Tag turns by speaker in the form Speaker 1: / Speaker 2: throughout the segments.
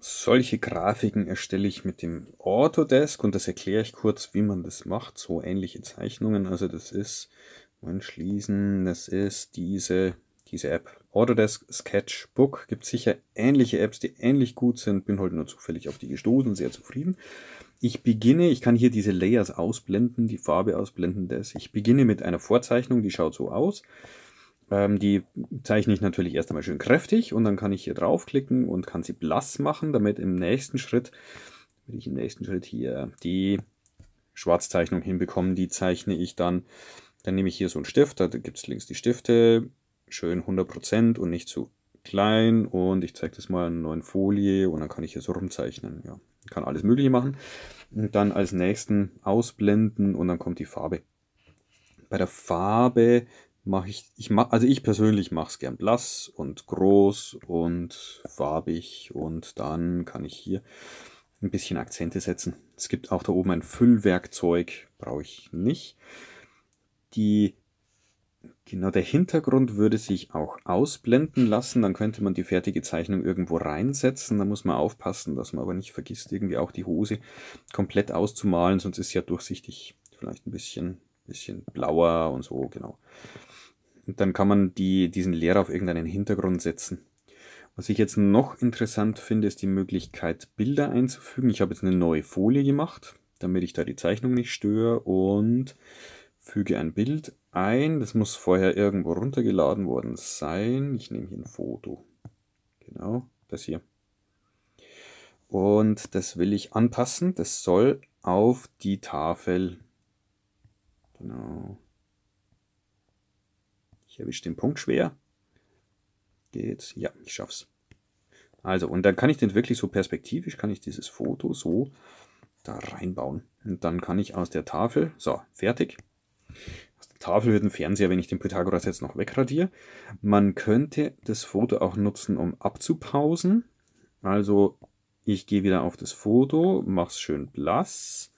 Speaker 1: solche Grafiken erstelle ich mit dem Autodesk und das erkläre ich kurz, wie man das macht. So ähnliche Zeichnungen. Also das ist, man schließen, das ist diese, diese App. Autodesk Sketchbook. Gibt sicher ähnliche Apps, die ähnlich gut sind. Bin heute nur zufällig auf die gestoßen, sehr zufrieden. Ich beginne, ich kann hier diese Layers ausblenden, die Farbe ausblenden, das. Ich beginne mit einer Vorzeichnung, die schaut so aus. Ähm, die zeichne ich natürlich erst einmal schön kräftig und dann kann ich hier draufklicken und kann sie blass machen, damit im nächsten Schritt, will ich im nächsten Schritt hier die Schwarzzeichnung hinbekommen, die zeichne ich dann, dann nehme ich hier so einen Stift, da gibt es links die Stifte, schön 100% und nicht zu klein und ich zeige das mal in einer neuen Folie und dann kann ich hier so rumzeichnen, ja, kann alles mögliche machen und dann als nächsten ausblenden und dann kommt die Farbe. Bei der Farbe mache ich, ich mach, also ich persönlich mache es gern blass und groß und farbig und dann kann ich hier ein bisschen Akzente setzen. Es gibt auch da oben ein Füllwerkzeug, brauche ich nicht. Die, genau der Hintergrund würde sich auch ausblenden lassen, dann könnte man die fertige Zeichnung irgendwo reinsetzen. Da muss man aufpassen, dass man aber nicht vergisst, irgendwie auch die Hose komplett auszumalen, sonst ist ja durchsichtig vielleicht ein bisschen, bisschen blauer und so, genau. Und dann kann man die, diesen Lehrer auf irgendeinen Hintergrund setzen. Was ich jetzt noch interessant finde, ist die Möglichkeit, Bilder einzufügen. Ich habe jetzt eine neue Folie gemacht, damit ich da die Zeichnung nicht störe und füge ein Bild ein. Das muss vorher irgendwo runtergeladen worden sein. Ich nehme hier ein Foto. Genau, das hier. Und das will ich anpassen. Das soll auf die Tafel. Genau. Ich erwische den Punkt schwer. Geht's? Ja, ich schaff's. Also, und dann kann ich den wirklich so perspektivisch, kann ich dieses Foto so da reinbauen. Und dann kann ich aus der Tafel, so, fertig. Aus der Tafel wird ein Fernseher, wenn ich den Pythagoras jetzt noch wegradiere. Man könnte das Foto auch nutzen, um abzupausen. Also, ich gehe wieder auf das Foto, mache es schön blass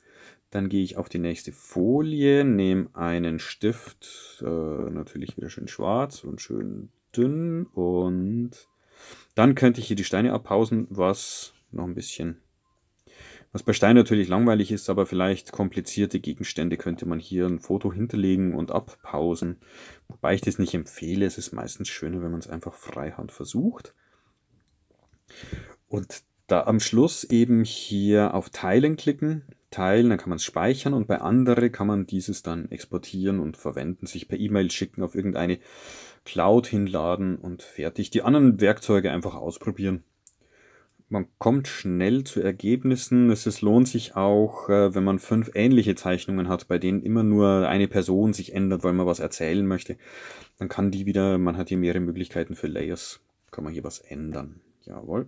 Speaker 1: dann gehe ich auf die nächste Folie, nehme einen Stift, äh, natürlich wieder schön schwarz und schön dünn und dann könnte ich hier die Steine abpausen, was noch ein bisschen, was bei Steinen natürlich langweilig ist, aber vielleicht komplizierte Gegenstände könnte man hier ein Foto hinterlegen und abpausen. Wobei ich das nicht empfehle, es ist meistens schöner, wenn man es einfach freihand versucht. Und da am Schluss eben hier auf Teilen klicken, teilen, dann kann man es speichern und bei andere kann man dieses dann exportieren und verwenden, sich per E-Mail schicken, auf irgendeine Cloud hinladen und fertig. Die anderen Werkzeuge einfach ausprobieren. Man kommt schnell zu Ergebnissen. Es, es lohnt sich auch, äh, wenn man fünf ähnliche Zeichnungen hat, bei denen immer nur eine Person sich ändert, weil man was erzählen möchte. Dann kann die wieder, man hat hier mehrere Möglichkeiten für Layers, kann man hier was ändern. Jawohl.